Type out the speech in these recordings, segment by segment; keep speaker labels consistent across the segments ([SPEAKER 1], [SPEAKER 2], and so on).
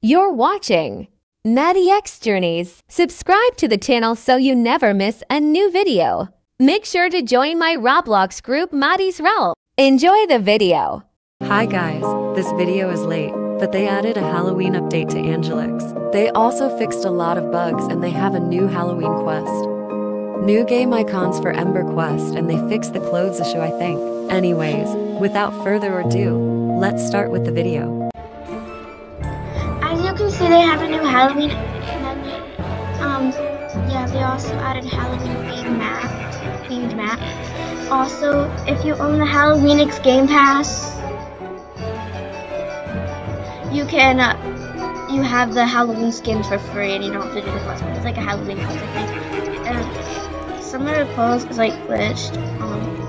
[SPEAKER 1] You're watching Maddie X Journeys. Subscribe to the channel so you never miss a new video. Make sure to join my Roblox group Maddie's Realm. Enjoy the video.
[SPEAKER 2] Hi guys, this video is late, but they added a Halloween update to Angelix. They also fixed a lot of bugs and they have a new Halloween quest. New game icons for Ember Quest and they fixed the clothes issue I think. Anyways, without further ado, let's start with the video.
[SPEAKER 3] See, they have a new Halloween. Um, yeah, they also added Halloween themed map. Themed map. Also, if you own the Hallowinx Game Pass, you can. Uh, you have the Halloween skins for free, and you don't have to do the quest. It's like a Halloween I think. And some of the clothes is like glitched. Um,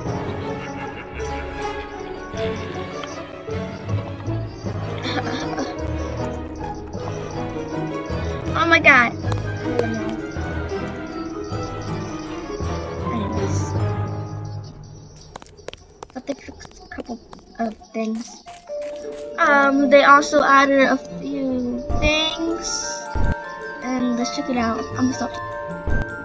[SPEAKER 3] my god. Anyways. But they fixed a couple of things. Um, they also added a few things. And let's check it out. I'm gonna stop.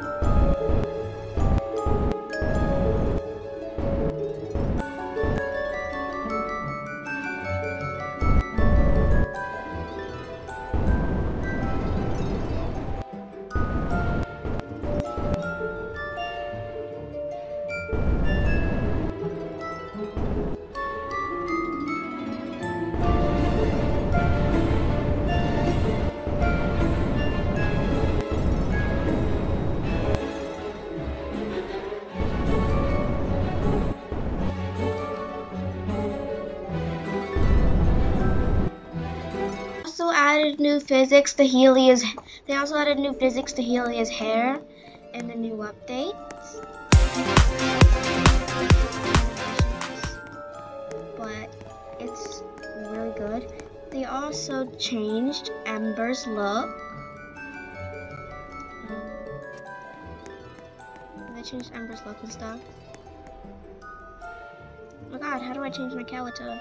[SPEAKER 3] Added new physics to Helia's. They also added new physics to Helia's hair in the new updates. But it's really good. They also changed Ember's look. They changed Ember's look and stuff. Oh my god, how do I change my Calico?